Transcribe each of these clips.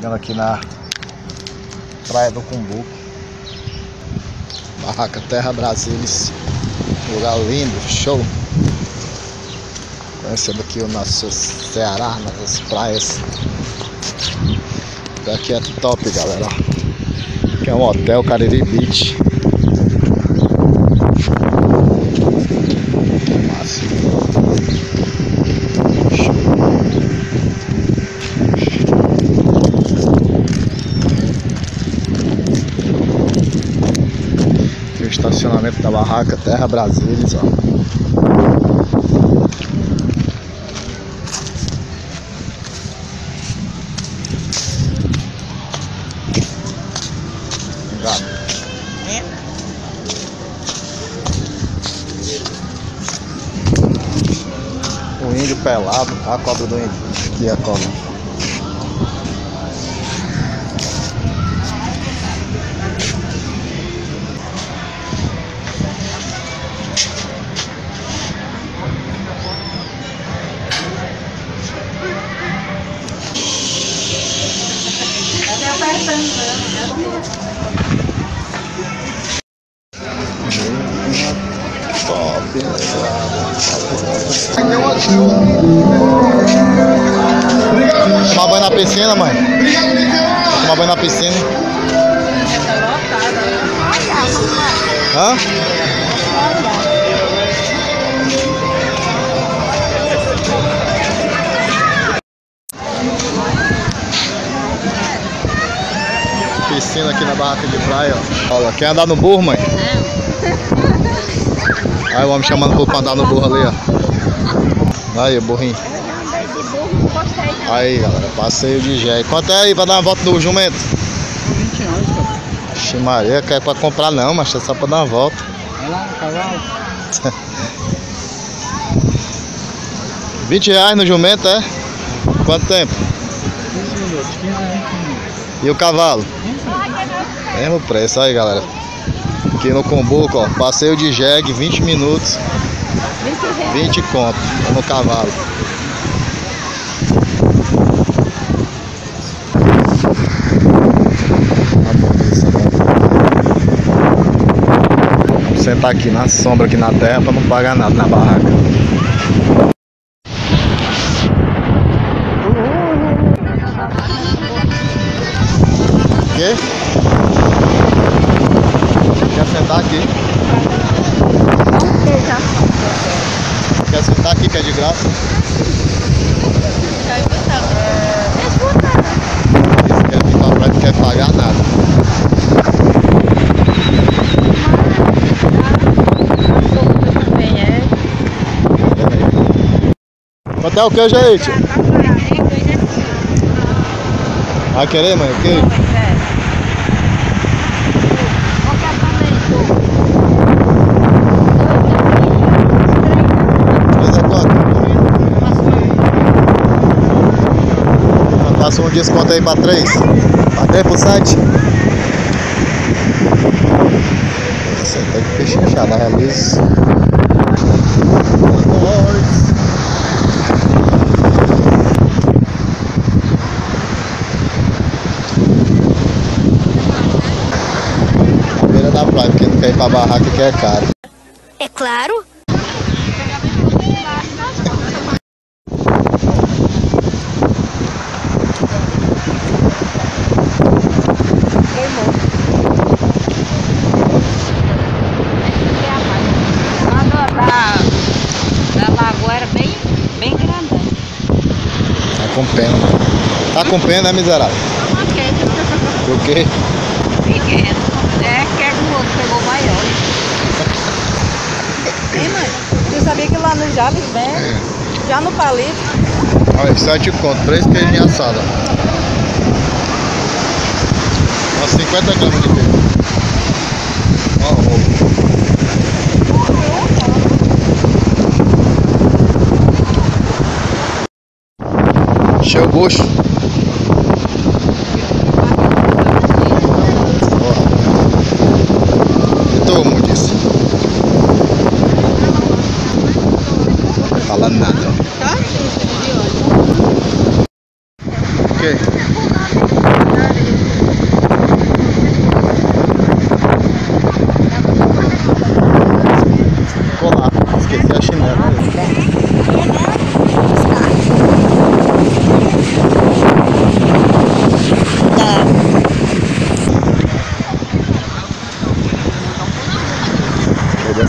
Chegando aqui na Praia do Cumbuco. Barraca Terra Brasilis. Lugar lindo, show. Conhecendo aqui o nosso Ceará, nossas praias. Aqui é top, galera. Aqui é um hotel Cariri Beach. Estacionamento da barraca Terra Brasilis, ó. O índio pelado, a cobra do índio. Aqui é a cobra. Tomar banho na piscina, mãe? Tomar banho na piscina. Hã? Piscina aqui na barraca de praia, ó. Olha, quer andar no burro, mãe? Aí o homem chamando pro andar no burro ali, ó. Aí, o burrinho. Aí, galera, passeio de jegue. Quanto é aí pra dar uma volta no jumento? 20 reais, cara. Ixi, Maria, quer pra comprar não, mas é só pra dar uma volta. Vai lá, cavalo. 20 reais no jumento, é? Quanto tempo? 15 minutos, 15 a 20 minutos. E o cavalo? Mesmo preço aí, galera. Aqui no Combuco, ó, passeio de jegue, 20 minutos, 20 conto no cavalo. Vamos sentar aqui na sombra, aqui na terra, pra não pagar nada na barraca. Quê? Quer sentar aqui? Quer sentar aqui que é de graça? Esse quer ficar pra não quer pagar nada. Quanto é o queijo aí, tio? Vai querer, mãe? O queijo? Três é quanto? Passa um desconto aí pra três. Três pro site. Você tem que pechinchar na realiza. Beira da praia, porque não quer ir pra barraca que é caro. É claro. da lagoa era bem, bem grandão. Tá com pena. Com pena, né, miserável? Por quê? pequeno. É, que é do outro, pegou maior. Hein, mãe? Você sabia que lá no Jales vem, já no palito, Olha, sete conto, três queijinhos assados. Umas 50 gramas de queijo. Ó, o. Encheu o bucho? Ó. E tu, Mudice? Falando nada. tá? O quê?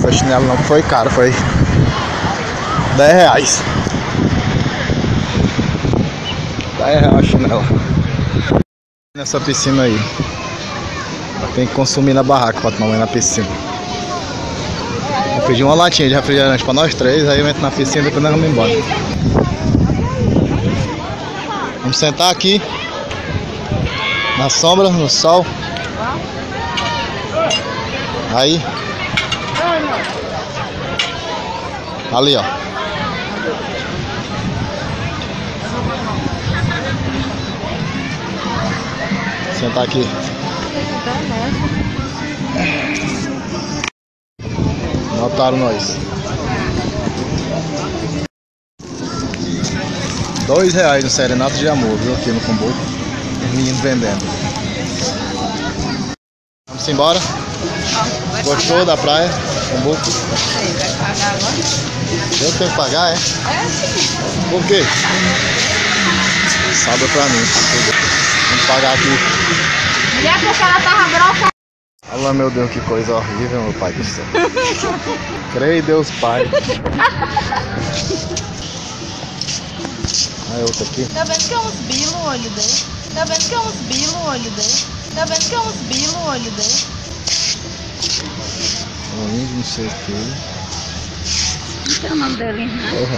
Foi chinelo não, foi caro, foi 10 reais. 10 reais a chinela. Nessa piscina aí. Tem que consumir na barraca pra tomar na piscina. Eu pedi uma latinha de refrigerante pra nós três, aí eu entro na piscina e depois nós vamos embora. Vamos sentar aqui. Na sombra, no sol. Aí. Ali, ó. Sentar aqui. Notaram nós. Dois reais no Serenato de Amor, viu? Aqui no Comboco. Os meninos vendendo. Vamos embora? Gostou da praia? Comboco? Eu tenho que pagar, é? É sim. Por quê? Sabe pra mim. Vamos pagar aqui. Mulher, porque ela tava broca. Olha meu Deus, que coisa horrível, meu pai do céu. Creio Deus Pai. Aí outra aqui. Tá vendo que é uns bilos o olho dele? Tá vendo que é uns bilos o olho dele? Tá vendo que é uns bilos o olho dele? Orange, não sei o que. Não tem o nome dele, né?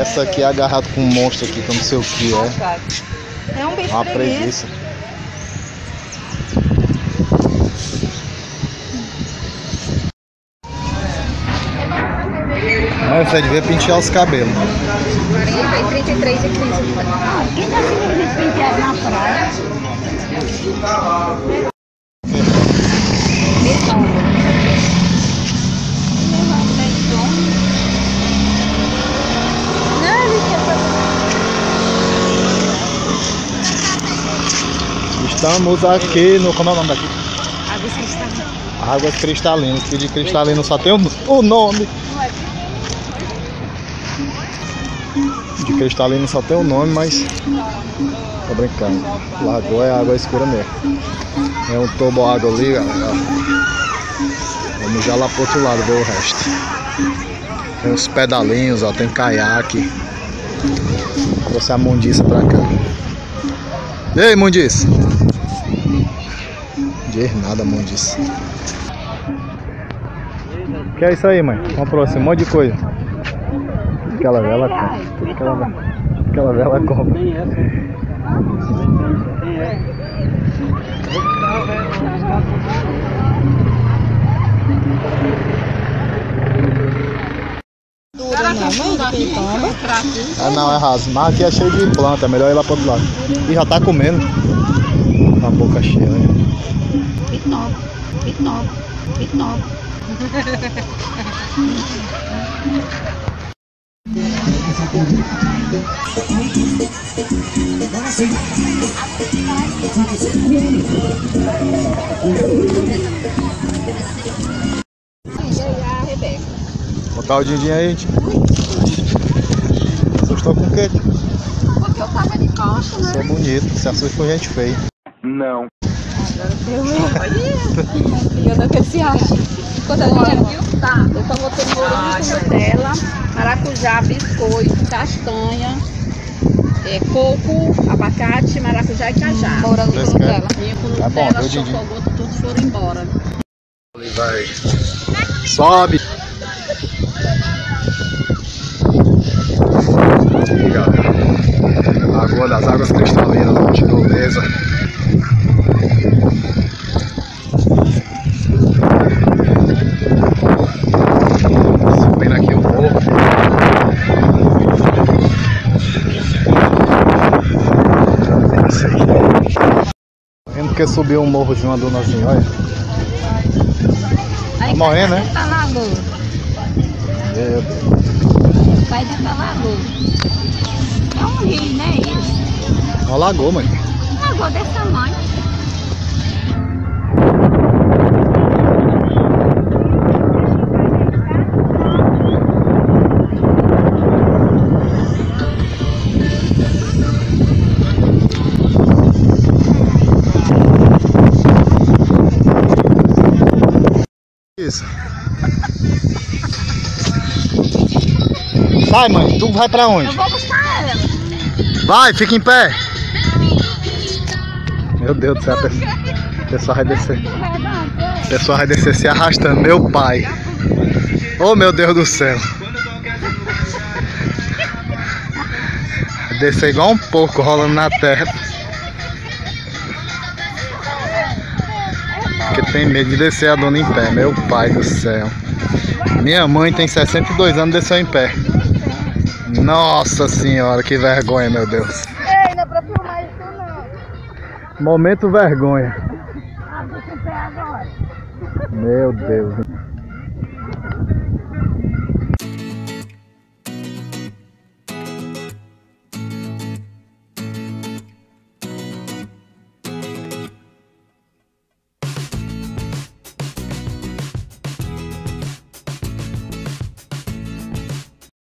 Essa aqui é agarrado com um monstro aqui, que eu não sei o que é. É um bicho Uma preguiça. Ah, você devia pentear os cabelos. 40, 33 e 15. Quem tá simplesmente penteado na praia? Estamos aqui no. Como é o nome daqui? Água cristalina. Águas cristalinas. Que de cristalino só tem o, o nome. De cristalino só tem o nome, mas. Tô brincando. Lagoa é água escura mesmo. É um tobo água ali, galera. Vamos já lá pro outro lado ver o resto. Tem os pedalinhos, ó, tem caiaque. Trouxe a mundiça pra cá. E aí, mundiça? Diz nada, mundiça. Que é isso aí, mãe? Comprou assim, um monte de coisa. Tudo que ela vê, ela compra. Tudo que ela que ela, vê, ela compra. Ah não, é raso. Mas aqui é cheio de planta, é melhor ir lá pro outro lado. E já tá comendo. Com a boca cheia, né? Pitnov. Pitnov. Pitnov. Botar o din-din aí, gente. Assustou com o quê? Porque eu tava de costa, né? Você é bonito, se assusta com gente feia. Não. Eu não quero se acha. Quanto é dinheiro, viu? Tá. Eu só botei morango com Nutella, maracujá, biscoito, castanha, é, coco, abacate, maracujá e cajá. morango com? Nutella. E com Nutella, chocogoto, tudo foram embora. Vai. Sobe. Galera. Lagoa das Águas Cristalinas, ó, tirolesa. Subindo aqui o morro. Não sei. Vendo que subiu um morrozinho, uma donazinha, olha. Aí Tá morrendo, né? Tá lagoa. Meu Deus. Vai dentro da lagoa. É um rio, né? Isso. Uma lagoa, mãe. Uma lagoa desse tamanho. Isso. Vai, mãe, tu vai pra Eu onde? vou buscar ela. Vai, fica em pé. Meu Deus do céu, a pessoa- a pessoa vai descer. A pessoa vai descer se arrastando. Meu pai. Oh, meu Deus do céu. Descer igual um porco rolando na terra. Porque tem medo de descer a dona em pé. Meu pai do céu. Minha mãe tem 62 anos e desceu em pé. Nossa senhora, que vergonha, meu Deus. Ei, não é pra filmar isso não. Momento vergonha. Ah. Meu Deus.